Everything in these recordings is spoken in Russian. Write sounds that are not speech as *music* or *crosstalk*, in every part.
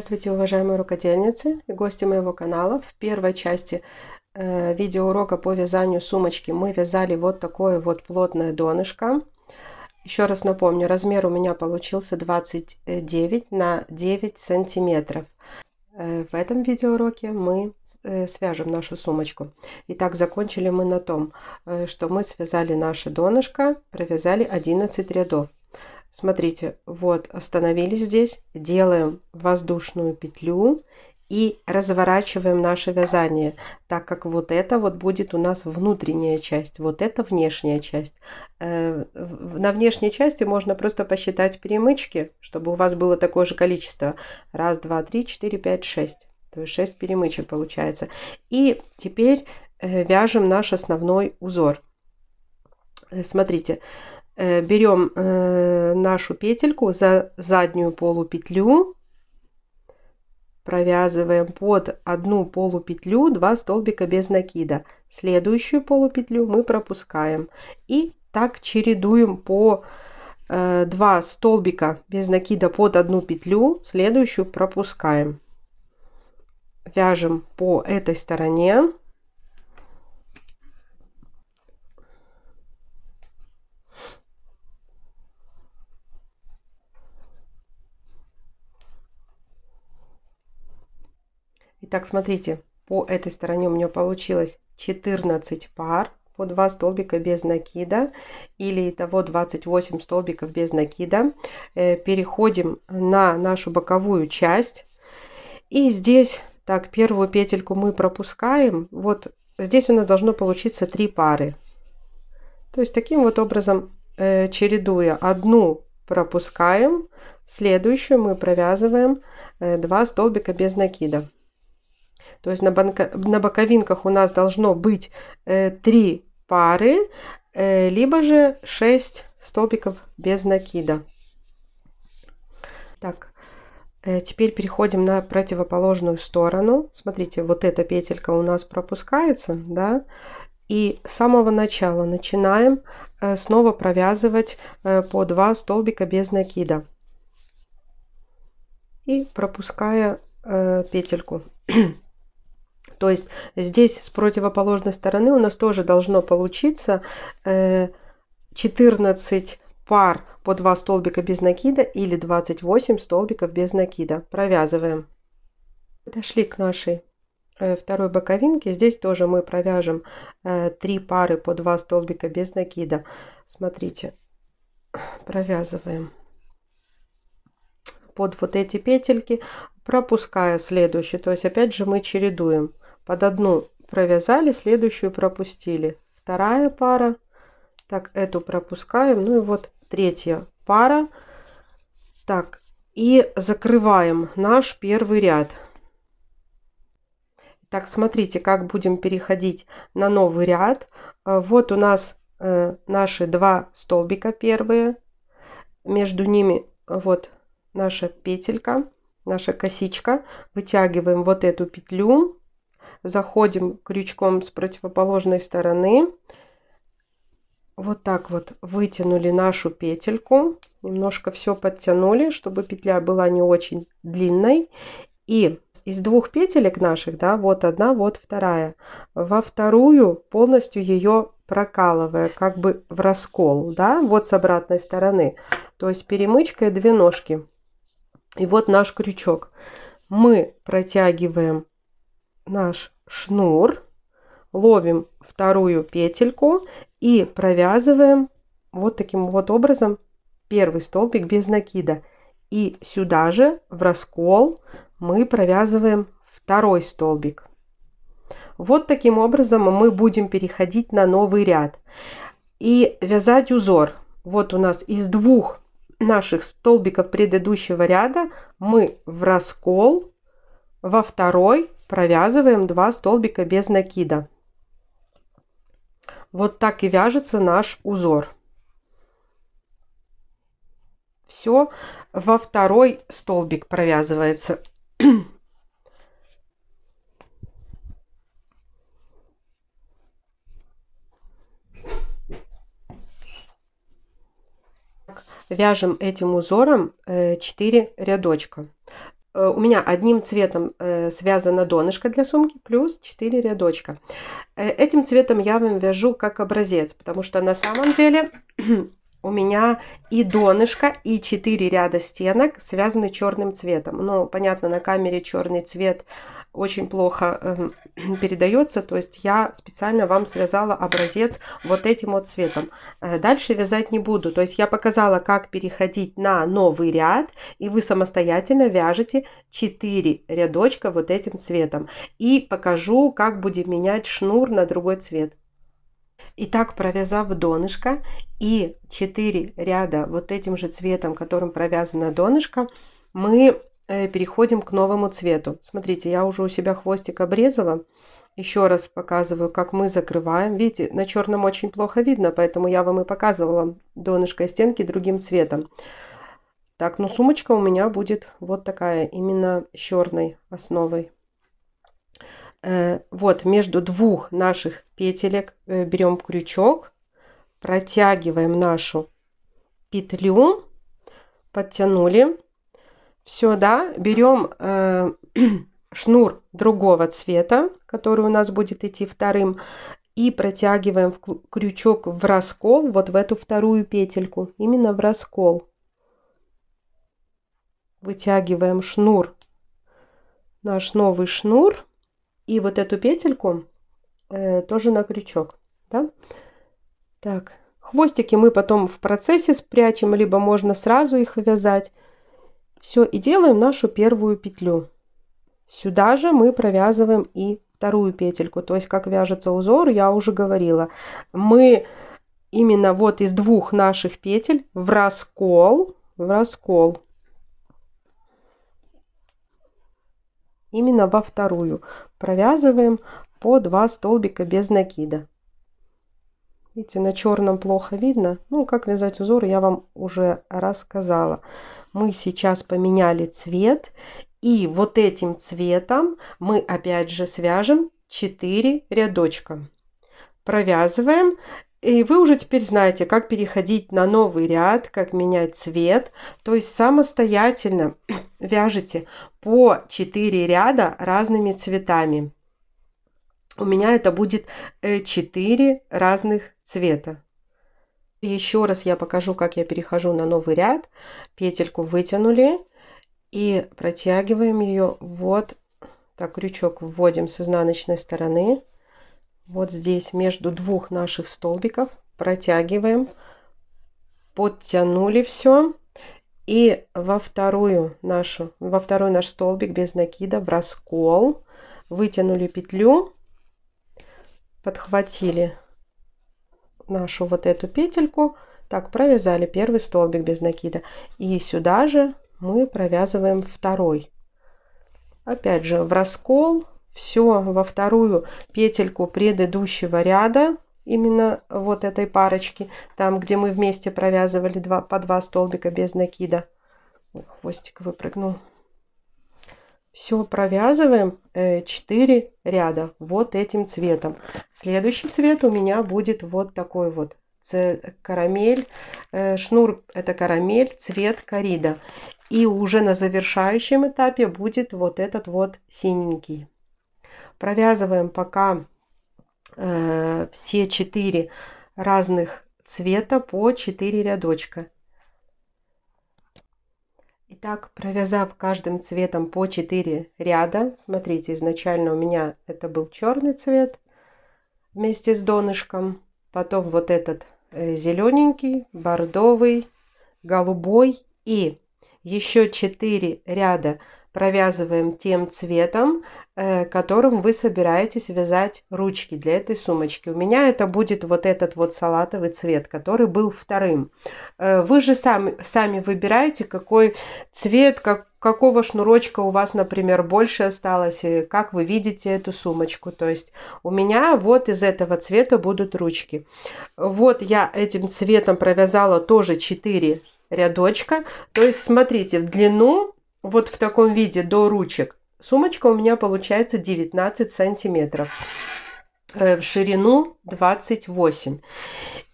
Здравствуйте, уважаемые рукодельницы и гости моего канала. В первой части э, видеоурока по вязанию сумочки мы вязали вот такое вот плотное донышко. Еще раз напомню, размер у меня получился 29 на 9 сантиметров. Э, в этом видеоуроке мы э, свяжем нашу сумочку. Итак, закончили мы на том, э, что мы связали наше донышко, провязали 11 рядов. Смотрите, вот остановились здесь, делаем воздушную петлю и разворачиваем наше вязание, так как вот это вот будет у нас внутренняя часть, вот это внешняя часть. Э, на внешней части можно просто посчитать перемычки, чтобы у вас было такое же количество. Раз, два, три, четыре, пять, шесть. То есть 6 перемычек получается. И теперь э, вяжем наш основной узор. Э, смотрите, берем э, нашу петельку за заднюю полупетлю, провязываем под одну полупетлю 2 столбика без накида. Следующую полупетлю мы пропускаем. И так чередуем по 2 э, столбика без накида под одну петлю, следующую пропускаем. Вяжем по этой стороне. Итак, смотрите, по этой стороне у меня получилось 14 пар по 2 столбика без накида или того 28 столбиков без накида. Э, переходим на нашу боковую часть. И здесь, так, первую петельку мы пропускаем. Вот здесь у нас должно получиться 3 пары. То есть таким вот образом, э, чередуя одну пропускаем, следующую мы провязываем 2 э, столбика без накида. То есть на, банка, на боковинках у нас должно быть э, 3 пары, э, либо же 6 столбиков без накида. Так, э, теперь переходим на противоположную сторону. Смотрите, вот эта петелька у нас пропускается, да, и с самого начала начинаем э, снова провязывать э, по 2 столбика без накида. И пропуская э, петельку. *clears throat* То есть здесь с противоположной стороны у нас тоже должно получиться 14 э, пар по 2 столбика без накида или 28 столбиков без накида. Провязываем. Подошли к нашей э, второй боковинке. Здесь тоже мы провяжем 3 э, пары по 2 столбика без накида. Смотрите, провязываем под вот эти петельки, пропуская следующую. То есть опять же мы чередуем под одну провязали, следующую пропустили. Вторая пара. Так, эту пропускаем. Ну и вот третья пара. Так, и закрываем наш первый ряд. Так, смотрите, как будем переходить на новый ряд. Э, вот у нас э, наши два столбика первые. Между ними вот наша петелька, наша косичка. Вытягиваем вот эту петлю заходим крючком с противоположной стороны. Вот так вот вытянули нашу петельку. Немножко все подтянули, чтобы петля была не очень длинной. И из двух петелек наших, да, вот одна, вот вторая. Во вторую полностью ее прокалывая, как бы в раскол, да, вот с обратной стороны. То есть перемычкой две ножки. И вот наш крючок. Мы протягиваем наш шнур, ловим вторую петельку и провязываем вот таким вот образом первый столбик без накида. И сюда же в раскол мы провязываем второй столбик. Вот таким образом мы будем переходить на новый ряд. И вязать узор. Вот у нас из двух наших столбиков предыдущего ряда мы в раскол во второй провязываем 2 столбика без накида. Вот так и вяжется наш узор. Все во второй столбик провязывается. Вяжем этим узором 4 э, рядочка. Э, у меня одним цветом э, связана донышко для сумки, плюс 4 рядочка. Э, этим цветом я вам вяжу как образец, потому что на самом деле *clears throat* у меня и донышко, и 4 ряда стенок связаны черным цветом. Ну, понятно, на камере черный цвет очень плохо э, *clears throat* передается, то есть я специально вам связала образец вот этим вот цветом. Э, дальше вязать не буду, то есть я показала, как переходить на новый ряд, и вы самостоятельно вяжете 4 рядочка вот этим цветом. И покажу, как будем менять шнур на другой цвет. Итак, провязав донышко и 4 ряда вот этим же цветом, которым провязано донышко, мы переходим к новому цвету. Смотрите, я уже у себя хвостик обрезала. Еще раз показываю, как мы закрываем. Видите, на черном очень плохо видно, поэтому я вам и показывала донышко стенки другим цветом. Так, ну сумочка у меня будет вот такая, именно с черной основой. Э, вот между двух наших петелек э, берем крючок, протягиваем нашу петлю, подтянули все, да, берем э, *clears throat* шнур другого цвета, который у нас будет идти вторым, и протягиваем крючок в раскол, вот в эту вторую петельку, именно в раскол. Вытягиваем шнур, наш новый шнур, и вот эту петельку э, тоже на крючок, да? Так, хвостики мы потом в процессе спрячем, либо можно сразу их вязать. Все, и делаем нашу первую петлю. Сюда же мы провязываем и вторую петельку. То есть, как вяжется узор, я уже говорила. Мы именно вот из двух наших петель в раскол, в раскол, именно во вторую провязываем по 2 столбика без накида. Видите, на черном плохо видно. Ну, как вязать узор, я вам уже рассказала мы сейчас поменяли цвет. И вот этим цветом мы опять же свяжем 4 рядочка. Провязываем. И вы уже теперь знаете, как переходить на новый ряд, как менять цвет. То есть самостоятельно *clears throat* вяжете по 4 ряда разными цветами. У меня это будет 4 э, разных цвета. Еще раз я покажу, как я перехожу на новый ряд. Петельку вытянули и протягиваем ее вот так крючок вводим с изнаночной стороны. Вот здесь между двух наших столбиков протягиваем, подтянули все. И во вторую нашу, во второй наш столбик без накида в раскол вытянули петлю, подхватили нашу вот эту петельку, так провязали первый столбик без накида. И сюда же мы провязываем второй. Опять же в раскол все во вторую петельку предыдущего ряда, именно вот этой парочки, там где мы вместе провязывали два, по два столбика без накида. хвостик выпрыгнул. Все провязываем 4 э, ряда вот этим цветом. Следующий цвет у меня будет вот такой вот. Карамель, э, шнур это карамель, цвет корида. И уже на завершающем этапе будет вот этот вот синенький. Провязываем пока э, все 4 разных цвета по 4 рядочка. Итак, провязав каждым цветом по 4 ряда, смотрите, изначально у меня это был черный цвет вместе с донышком, потом вот этот э, зелененький, бордовый, голубой и еще 4 ряда провязываем тем цветом, э, которым вы собираетесь вязать ручки для этой сумочки. У меня это будет вот этот вот салатовый цвет, который был вторым. Э, вы же сами, сами выбираете, какой цвет, как, какого шнурочка у вас, например, больше осталось, и как вы видите эту сумочку. То есть у меня вот из этого цвета будут ручки. Вот я этим цветом провязала тоже 4 рядочка. То есть смотрите, в длину вот в таком виде до ручек. Сумочка у меня получается 19 сантиметров э, в ширину 28.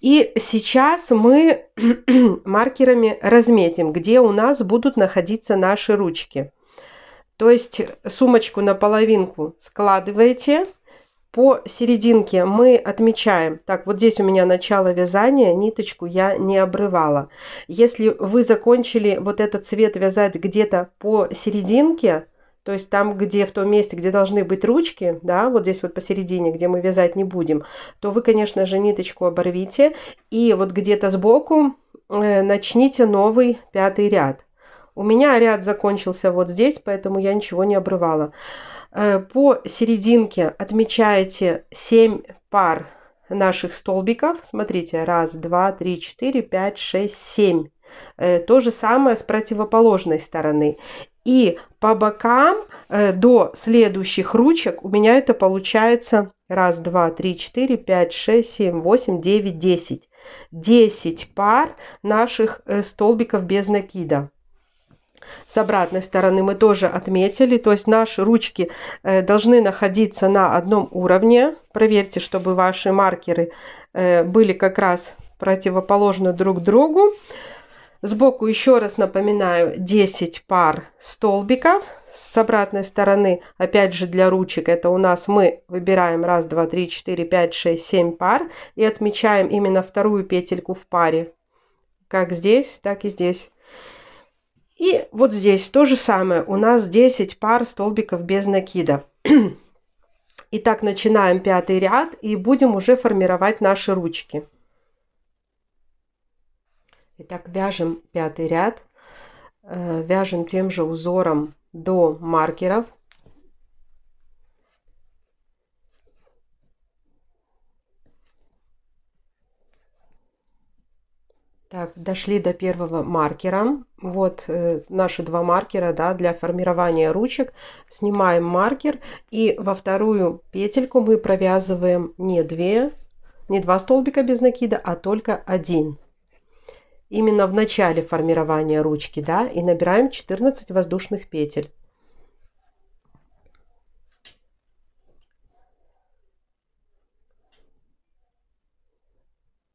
И сейчас мы *clears throat* маркерами разметим, где у нас будут находиться наши ручки. То есть сумочку на половинку складываете, по серединке мы отмечаем, так, вот здесь у меня начало вязания, ниточку я не обрывала. Если вы закончили вот этот цвет вязать где-то по серединке, то есть там, где в том месте, где должны быть ручки, да, вот здесь вот посередине, где мы вязать не будем, то вы, конечно же, ниточку оборвите и вот где-то сбоку э, начните новый пятый ряд. У меня ряд закончился вот здесь, поэтому я ничего не обрывала. Э, по серединке отмечаете 7 пар наших столбиков. Смотрите, раз, два, три, четыре, пять, шесть, семь. Э, то же самое с противоположной стороны. И по бокам э, до следующих ручек у меня это получается раз, два, три, четыре, пять, шесть, семь, восемь, девять, десять. Десять пар наших столбиков без накида. С обратной стороны мы тоже отметили, то есть наши ручки э, должны находиться на одном уровне. Проверьте, чтобы ваши маркеры э, были как раз противоположны друг другу. Сбоку еще раз напоминаю 10 пар столбиков. С обратной стороны, опять же для ручек, это у нас мы выбираем 1, 2, 3, 4, 5, 6, 7 пар и отмечаем именно вторую петельку в паре. Как здесь, так и здесь. И вот здесь то же самое. У нас 10 пар столбиков без накида. *clears throat* Итак, начинаем пятый ряд и будем уже формировать наши ручки. Итак, вяжем пятый ряд. Э, вяжем тем же узором до маркеров. Так, дошли до первого маркера. Вот э, наши два маркера да, для формирования ручек. Снимаем маркер и во вторую петельку мы провязываем не две, не два столбика без накида, а только один. Именно в начале формирования ручки, да, и набираем 14 воздушных петель.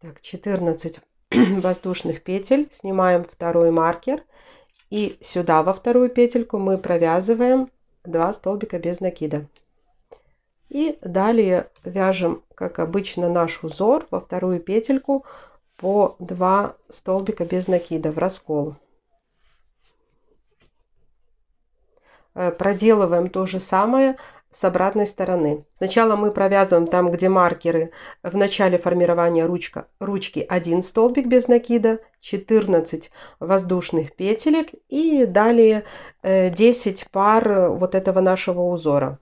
Так, 14 *clears throat* воздушных петель, снимаем второй маркер и сюда во вторую петельку мы провязываем 2 столбика без накида. И далее вяжем, как обычно, наш узор во вторую петельку по 2 столбика без накида в раскол. Э, проделываем то же самое с обратной стороны. Сначала мы провязываем там, где маркеры в начале формирования ручка, ручки 1 столбик без накида, 14 воздушных петелек и далее 10 э, пар вот этого нашего узора.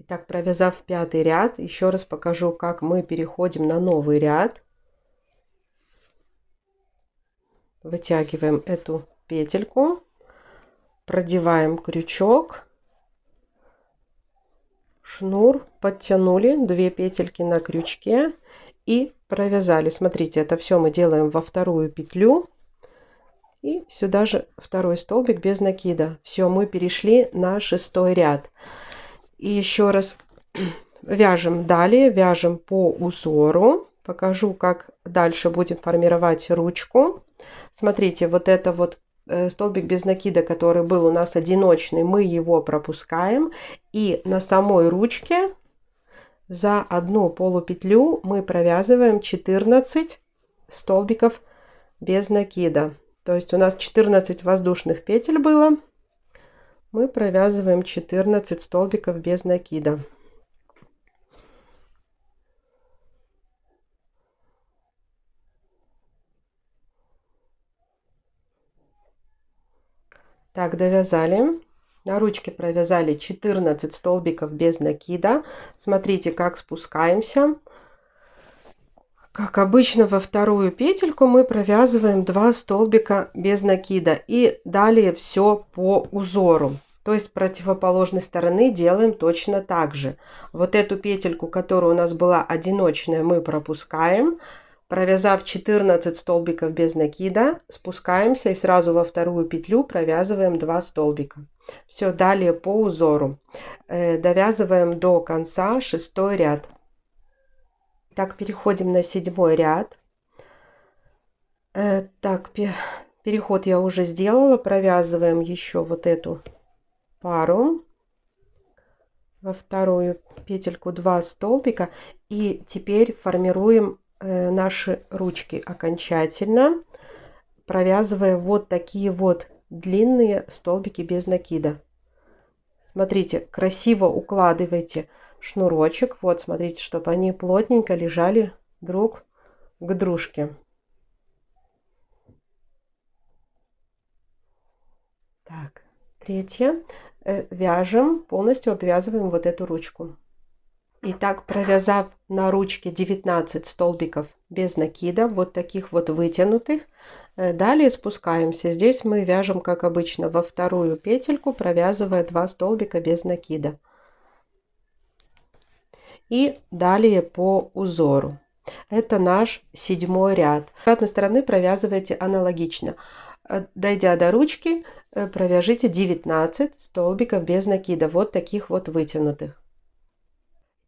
Итак, провязав пятый ряд, еще раз покажу, как мы переходим на новый ряд. Вытягиваем эту петельку, продеваем крючок шнур подтянули 2 петельки на крючке и провязали. Смотрите, это все мы делаем во вторую петлю. И сюда же второй столбик без накида. Все, мы перешли на шестой ряд. И еще раз *clears throat* вяжем далее, вяжем по узору. Покажу, как дальше будем формировать ручку. Смотрите, вот это вот столбик без накида, который был у нас одиночный, мы его пропускаем. И на самой ручке за одну полупетлю мы провязываем 14 столбиков без накида. То есть у нас 14 воздушных петель было. Мы провязываем 14 столбиков без накида. Так, довязали. На ручке провязали 14 столбиков без накида. Смотрите, как спускаемся. Как обычно, во вторую петельку мы провязываем 2 столбика без накида. И далее все по узору. То есть с противоположной стороны делаем точно так же. Вот эту петельку, которая у нас была одиночная, мы пропускаем. Провязав 14 столбиков без накида, спускаемся и сразу во вторую петлю провязываем 2 столбика. Все, далее по узору. Э, довязываем до конца шестой ряд. Так, переходим на седьмой ряд. Э, так, переход я уже сделала. Провязываем еще вот эту пару, во вторую петельку 2 столбика и теперь формируем наши ручки окончательно, провязывая вот такие вот длинные столбики без накида. Смотрите, красиво укладывайте шнурочек. Вот, смотрите, чтобы они плотненько лежали друг к дружке. Так, третье. Э, вяжем, полностью обвязываем вот эту ручку. Итак, провязав на ручке 19 столбиков без накида, вот таких вот вытянутых, э, далее спускаемся. Здесь мы вяжем, как обычно, во вторую петельку, провязывая 2 столбика без накида. И далее по узору. Это наш седьмой ряд. С обратной стороны провязывайте аналогично. Э, дойдя до ручки, э, провяжите 19 столбиков без накида, вот таких вот вытянутых.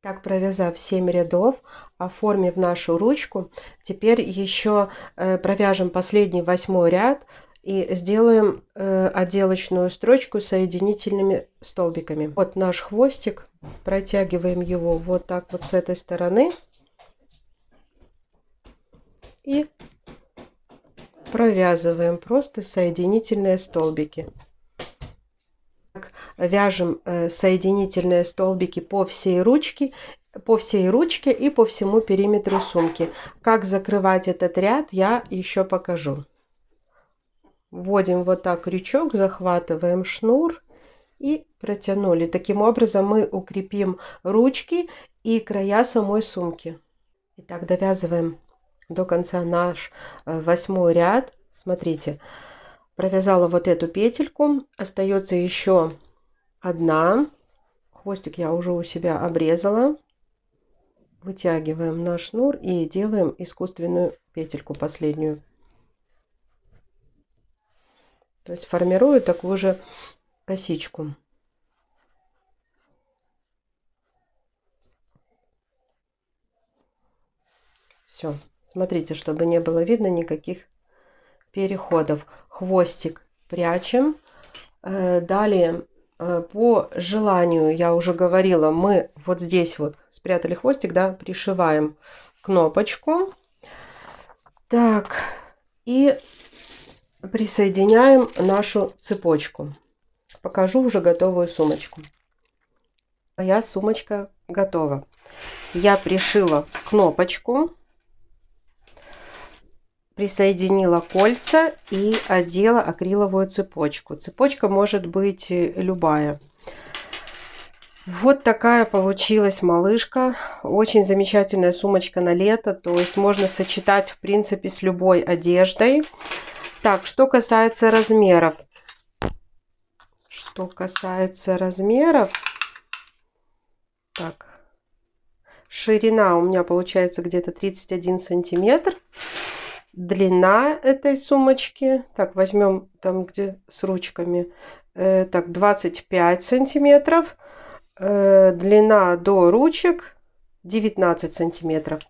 Так, провязав 7 рядов, оформив нашу ручку, теперь еще э, провяжем последний восьмой ряд и сделаем отделочную строчку соединительными столбиками. Вот наш хвостик, протягиваем его вот так вот с этой стороны и провязываем просто соединительные столбики. Вяжем э, соединительные столбики по всей ручке, по всей ручке и по всему периметру сумки. Как закрывать этот ряд, я еще покажу. Вводим вот так крючок, захватываем шнур и протянули. Таким образом мы укрепим ручки и края самой сумки. Итак, довязываем до конца наш э, восьмой ряд. Смотрите, провязала вот эту петельку, остается еще одна. Хвостик я уже у себя обрезала. Вытягиваем наш шнур и делаем искусственную петельку последнюю. То есть формирую такую же косичку. Все. Смотрите, чтобы не было видно никаких переходов. Хвостик прячем. Э, далее, по желанию, я уже говорила, мы вот здесь вот спрятали хвостик, да, пришиваем кнопочку. Так, и присоединяем нашу цепочку. Покажу уже готовую сумочку. Моя сумочка готова. Я пришила кнопочку присоединила кольца и одела акриловую цепочку. Цепочка может быть э, любая. Вот такая получилась малышка. Очень замечательная сумочка на лето. То есть можно сочетать, в принципе, с любой одеждой. Так, что касается размеров. Что касается размеров. Так. Ширина у меня получается где-то 31 сантиметр длина этой сумочки, так, возьмем там, где с ручками, э, так, 25 сантиметров, э, длина до ручек 19 сантиметров.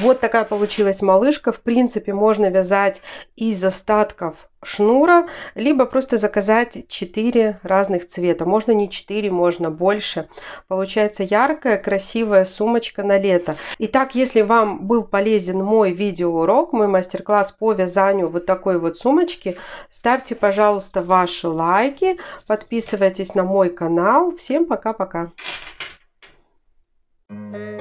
Вот такая получилась малышка. В принципе, можно вязать из остатков шнура, либо просто заказать 4 разных цвета. Можно не 4, можно больше. Получается яркая, красивая сумочка на лето. Итак, если вам был полезен мой видеоурок, мой мастер-класс по вязанию вот такой вот сумочки, ставьте, пожалуйста, ваши лайки, подписывайтесь на мой канал. Всем пока-пока! Thank you.